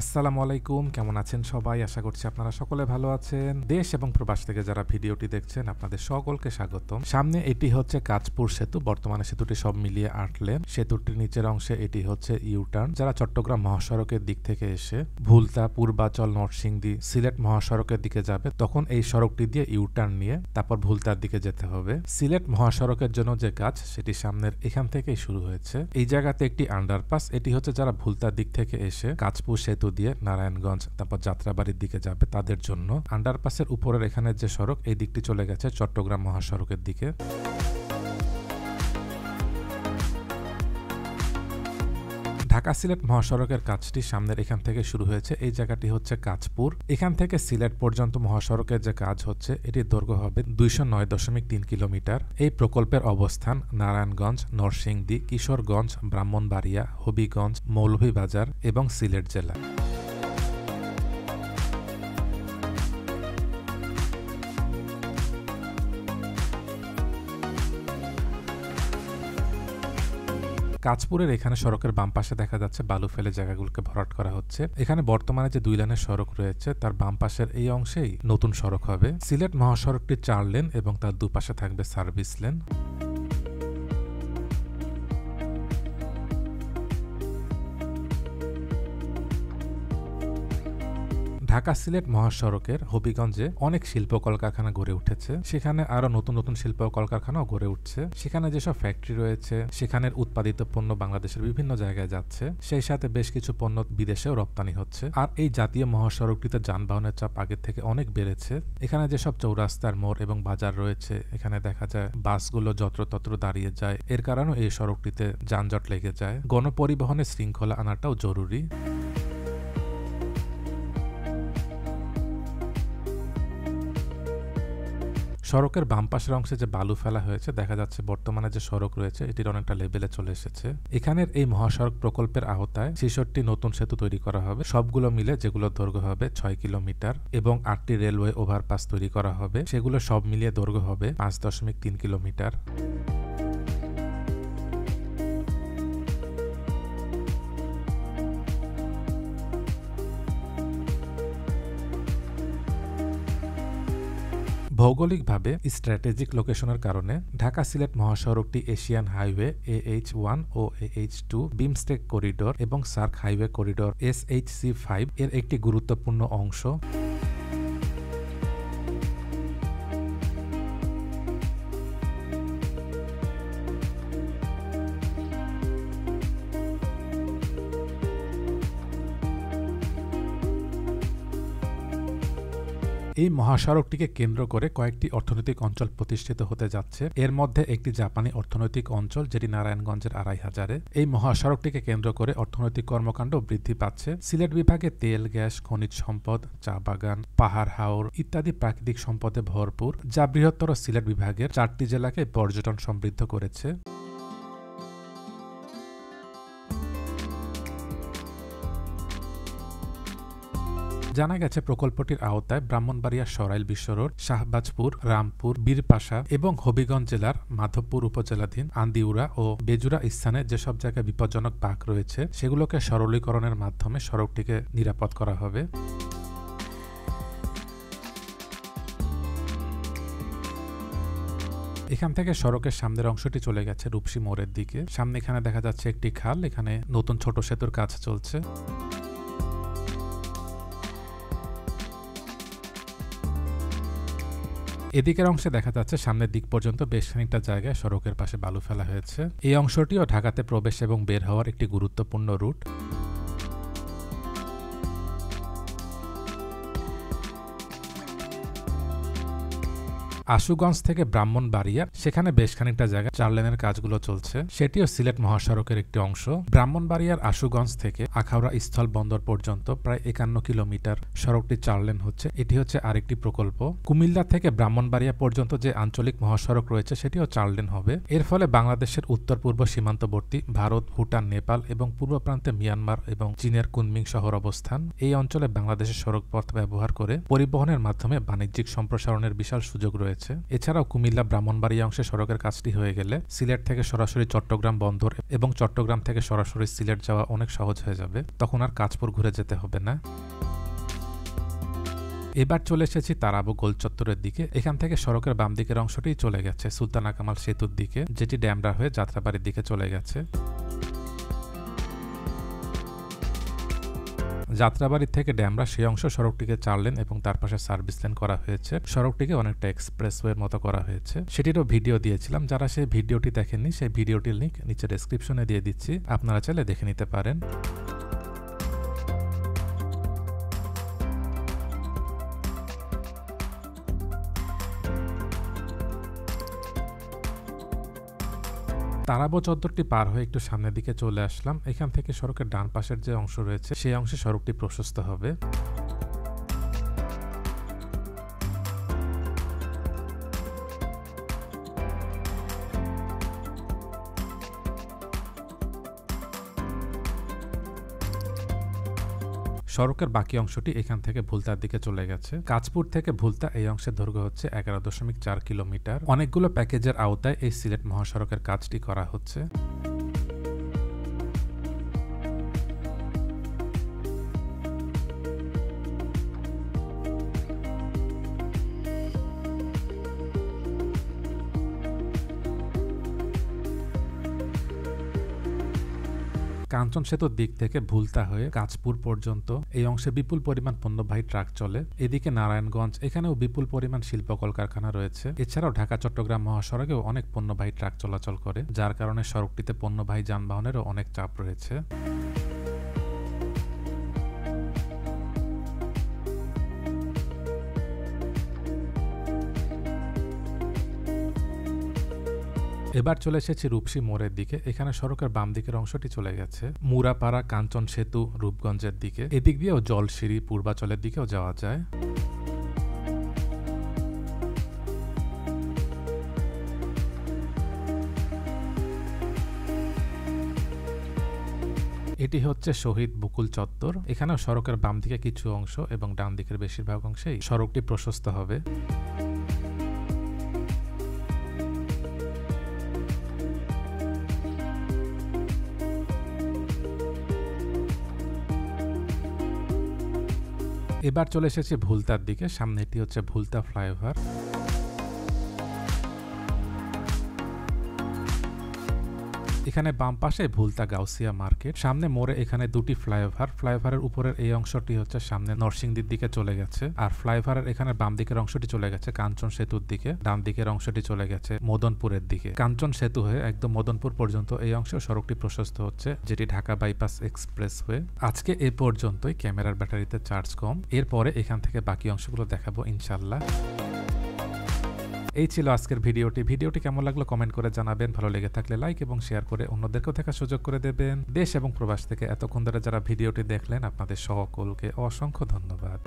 আসসালামু আলাইকুম, কেমন আছেন সবাই? আশা করছি আপনারা সকলে ভালো আছেন। দেশ এবং প্রবাস থেকে যারা ভিডিওটি দেখছেন, আপনাদের সকলকে স্বাগতম। সামনে এটি হচ্ছে কাজপুর সেতু, বর্তমানে সেতুটি সব মিলিয়ে আট লেন। সেতুটির নিচের অংশে এটি হচ্ছে ইউটার্ন, যারা চট্টগ্রাম মহাসড়কের দিক থেকে এসে ভুলতা, পূর্বাচল, নরসিংদী, সিলেট মহাসড়কের দিকে যাবে, তখন এই সড়কটি দিয়ে ইউটার্ন নিয়ে তারপর ভুলতার দিকে যেতে হবে। সিলেট মহাসড়কের জন্য যে কাজ, সেটি সামনের এখান থেকেই শুরু হয়েছে। এই জায়গাতে একটি আন্ডারপাস, এটি হচ্ছে যারা ভুলতার দিক থেকে এসে কাজপুর সেতু দিয়ে নারায়ণগঞ্জ, তারপর যাত্রাবাড়ির দিকে যাবে তাদের জন্য। আন্ডারপাসের উপরের এখানে যে সড়ক, এই দিকটি চলে গেছে চট্টগ্রাম মহাসড়কের দিকে। ঢাকা সিলেট মহাসড়কের কাজটি সামনের এখান থেকে শুরু হয়েছে। এই জায়গাটি হচ্ছে কাজপুর এখান থেকে সিলেট পর্যন্ত মহাসড়কের যে কাজ হচ্ছে এটি দৈর্ঘ্য হবে দুইশো নয় দশমিক তিন কিলোমিটার। এই প্রকল্পের অবস্থান নারায়ণগঞ্জ, নরসিংদী, কিশোরগঞ্জ, ব্রাহ্মণবাড়িয়া, হবিগঞ্জ, মৌলভীবাজার এবং সিলেট জেলা। কাজপুরের এখানে সড়কের বাম পাশে দেখা যাচ্ছে বালু ফেলে জায়গাগুলোকে ভরাট করা হচ্ছে। এখানে বর্তমানে যে দুই লেনের সড়ক রয়েছে, তার বাম পাশের এই অংশেই নতুন সড়ক হবে। সিলেট মহাসড়কটি চার লেন এবং তার দুপাশে থাকবে সার্ভিস লেন। ঢাকা সিলেট মহাসড়কের হবিগঞ্জে অনেক শিল্প কলকারখানা গড়ে উঠেছে। সেখানে আরও নতুন নতুন শিল্প কলকারখানাও গড়ে উঠছে। সেখানে যেসব ফ্যাক্টরি রয়েছে, সেখানের উৎপাদিত পণ্য বাংলাদেশের বিভিন্ন জায়গায় যাচ্ছে। সেই সাথে বেশ কিছু পণ্য বিদেশেও রপ্তানি হচ্ছে। আর এই জাতীয় মহাসড়কটিতে যানবাহনের চাপ আগের থেকে অনেক বেড়েছে। এখানে যেসব চৌরাস্তার মোড় এবং বাজার রয়েছে, এখানে দেখা যায় বাসগুলো যত্রতত্র দাঁড়িয়ে যায়। এর কারণেও এই সড়কটিতে যানজট লেগে যায়। গণপরিবহনের শৃঙ্খলা আনাটাও জরুরি। সড়কের বামপাশের অংশে যে বালু ফেলা হয়েছে, দেখা যাচ্ছে বর্তমানে যে সড়ক রয়েছে, এটির অনেকটা লেভেলে চলে এসেছে। এখানের এই মহাসড়ক প্রকল্পের আওতায় ছেষট্টি নতুন সেতু তৈরি করা হবে। সবগুলো মিলে যেগুলো দৈর্ঘ্য হবে ছয় কিলোমিটার এবং আটটি রেলওয়ে ওভারপাস তৈরি করা হবে। সেগুলো সব মিলিয়ে দৈর্ঘ্য হবে পাঁচ দশমিক তিন কিলোমিটার। ভৌগোলিকভাবে স্ট্র্যাটেজিক লোকেশনের কারণে ঢাকা সিলেট মহাসড়কটি Asian highway A H one O A H two BIMSTEC corridor এবং SAARC highway corridor S H C five এর একটি গুরুত্বপূর্ণ অংশ। এই মহাসড়কটিকে কেন্দ্র করে কয়েকটি অর্থনৈতিক অঞ্চল প্রতিষ্ঠিত হতে যাচ্ছে। এর মধ্যে একটি জাপানি অর্থনৈতিক অঞ্চল, যেটি নারায়ণগঞ্জের আড়াই হাজারে। এই মহাসড়কটিকে কেন্দ্র করে অর্থনৈতিক কর্মকাণ্ড বৃদ্ধি পাচ্ছে। সিলেট বিভাগে তেল, গ্যাস, খনিজ সম্পদ, চা বাগান, পাহাড় হাওর ইত্যাদি প্রাকৃতিক সম্পদে ভরপুর। যা বৃহত্তর সিলেট বিভাগের চারটি জেলাকে পর্যটন সমৃদ্ধ করেছে। জানা গেছে, প্রকল্পটির আওতায় ব্রাহ্মণবাড়িয়া সরাইল বিশ্ব রোড, শাহবাজপুর, রামপুর, বীরপাশা এবং হবিগঞ্জ জেলার মাধবপুর উপজেলাধীন আন্দিউরা ও বেজুরা স্থানে যেসব জায়গায় বিপজ্জনক পাক রয়েছে, সেগুলোকে সরলীকরণের মাধ্যমে সড়কটিকে নিরাপদ করা হবে। এখান থেকে সড়কের সামনের অংশটি চলে গেছে রূপসী মোড়ের দিকে। সামনে এখানে দেখা যাচ্ছে একটি খাল, এখানে নতুন ছোট সেতুর কাজ চলছে। এদিকের অংশে দেখা যাচ্ছে সামনের দিক পর্যন্ত বেশ খানিকটা জায়গায় সড়কের পাশে বালু ফেলা হয়েছে। এই অংশটিও ঢাকাতে প্রবেশ এবং বের হওয়ার একটি গুরুত্বপূর্ণ রুট। আশুগঞ্জ থেকে ব্রাহ্মণবাড়িয়া, সেখানে বেশ খানিকটা জায়গা চার লেনের কাজগুলো চলছে। সেটিও সিলেট মহাসড়কের একটি অংশ। ব্রাহ্মণবাড়িয়ার আশুগঞ্জ থেকে আখাউড়া স্থল বন্দর পর্যন্ত প্রায় একান্ন কিলোমিটার সড়কটি চার লেন হচ্ছে। এটি হচ্ছে আরেকটি প্রকল্প। কুমিল্লা থেকে ব্রাহ্মণবাড়িয়া পর্যন্ত যে আঞ্চলিক মহাসড়ক রয়েছে, সেটিও চার লেন হবে। এর ফলে বাংলাদেশের উত্তর পূর্ব সীমান্তবর্তী ভারত, ভুটান, নেপাল এবং পূর্ব প্রান্তে মিয়ানমার এবং চীনের কুনমিং শহর অবস্থান। এই অঞ্চলে বাংলাদেশের সড়ক পথ ব্যবহার করে পরিবহনের মাধ্যমে বাণিজ্যিক সম্প্রসারণের বিশাল সুযোগ রয়েছে। রয়েছে। এছাড়াও কুমিল্লা ব্রাহ্মণবাড়িয়া অংশে সড়কের কাজটি হয়ে গেলে সিলেট থেকে সরাসরি চট্টগ্রাম বন্দর এবং চট্টগ্রাম থেকে সরাসরি সিলেট যাওয়া অনেক সহজ হয়ে যাবে। তখন আর কাজপুর ঘুরে যেতে হবে না। এবার চলে এসেছি তারাবো গোল চত্বরের দিকে। এখান থেকে সড়কের বাম দিকের অংশটি চলে গেছে সুলতানা কামাল সেতুর দিকে, যেটি ড্যামরা হয়ে যাত্রাবাড়ির দিকে চলে গেছে। যাত্রাবাড়ি থেকে ড্যামরা সেই অংশ সড়কটিকে চার লেন এবং তার পাশে সার্ভিস লেন করা হয়েছে। সড়কটিকে অনেকটা এক্সপ্রেসওয়ের মতো করা হয়েছে। সেটিরও ভিডিও দিয়েছিলাম। যারা সেই ভিডিওটি দেখেননি, সেই ভিডিওটির লিঙ্ক নিচে ডেসক্রিপশনে দিয়ে দিচ্ছি। আপনারা চাইলে দেখে নিতে পারেন। তারাবো চত্বরটি পার হয়ে একটু সামনের দিকে চলে আসলাম। এখান থেকে সড়কের ডান পাশের যে অংশ রয়েছে, সেই অংশে সড়কটি প্রশস্ত হবে। সড়কের বাকি অংশটি এখান থেকে ভুলতার দিকে চলে গেছে। কাজপুর থেকে ভুলতা এই অংশের দৈর্ঘ্য হচ্ছে এগারো দশমিক চার কিলোমিটার। অনেকগুলো প্যাকেজের আওতায় এই সিলেট মহাসড়কের কাজটি করা হচ্ছে। কাঞ্চন সেতুর দিক থেকে ভুলতা হয়ে কাঁচপুর পর্যন্ত এই অংশে বিপুল পরিমাণ পণ্যবাহী ট্রাক চলে। এদিকে নারায়ণগঞ্জ, এখানেও বিপুল পরিমাণ শিল্প কলকারখানা রয়েছে। এছাড়াও ঢাকা, চট্টগ্রাম মহাসড়কেও অনেক পণ্যবাহী ট্রাক চলাচল করে, যার কারণে সড়কটিতে পণ্যবাহী যানবাহনেরও অনেক চাপ রয়েছে। এবার চলে এসেছি রূপসী মোড়ের দিকে। এখানে সড়কের বাম দিকের অংশটি চলে গেছে। মুরাপাড়া, কাঞ্চন সেতু, রূপগঞ্জের দিকে। এদিক দিয়েও জলসিঁড়ি, পূর্বাচলের দিকেও যাওয়া যায়। এটি হচ্ছে শহীদ বকুল চত্বর। এখানেও সড়কের বাম দিকে কিছু অংশ এবং ডান দিকের বেশিরভাগ অংশেই সড়কটি প্রশস্ত হবে। এবার চলে এসেছে ভুলতার দিকে। সামনে এটি হচ্ছে ভুলতা ফ্লাইওভার। এখানে বাম পাশে ভুলতা গাউসিয়া মার্কেট, সামনে মোড়ে এখানে দুটি ফ্লাইওভার। ফ্লাইওভারের উপরের এই অংশটি হচ্ছে সামনে নরসিংদীর দিকে চলে গেছে, আর ফ্লাইওভারের এখানে বাম দিকের অংশটি চলে গেছে কাঞ্চন সেতুর দিকে, ডান দিকের অংশটি চলে গেছে মদনপুরের দিকে। কাঞ্চন সেতু হয়ে একদম মদনপুর পর্যন্ত এই অংশ সড়কটি প্রশস্ত হচ্ছে, যেটি ঢাকা বাইপাস এক্সপ্রেস হয়ে আজকে এ পর্যন্তই, ক্যামেরার ব্যাটারিতে চার্জ কম, এরপরে এখান থেকে বাকি অংশগুলো দেখাবো ইনশাল্লাহ। এই ছিল আজকের ভিডিওটি। ভিডিওটি কেমন লাগল কমেন্ট করে জানাবেন। ভালো লেগে থাকলে লাইক এবং শেয়ার করে অন্যদেরকেও দেখার সুযোগ করে দেবেন। দেশ এবং প্রবাস থেকে এতক্ষণ ধরে যারা ভিডিওটি দেখলেন, আপনাদের সকলকে অসংখ্য ধন্যবাদ।